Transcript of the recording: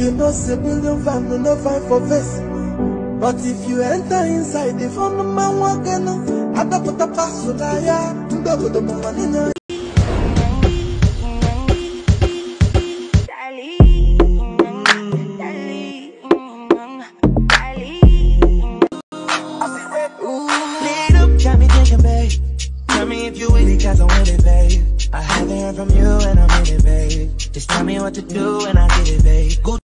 You know, say building family no fine for face. But if you enter inside, the phone man walking, I don't put a pass on ya. Double the money. Lead up, got me. Tell me if you with it, cause I'm with it, babe. I haven't heard from you and I'm in it, babe. Just tell me what to do and I get it, babe. Go